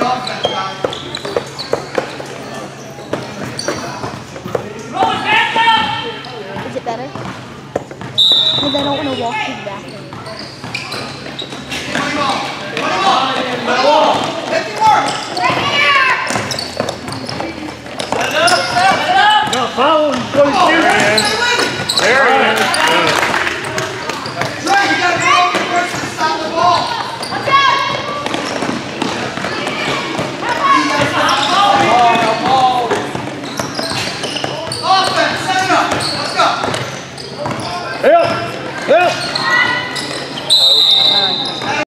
Is it better? Because I don't want to walk to the bathroom. Help! Help!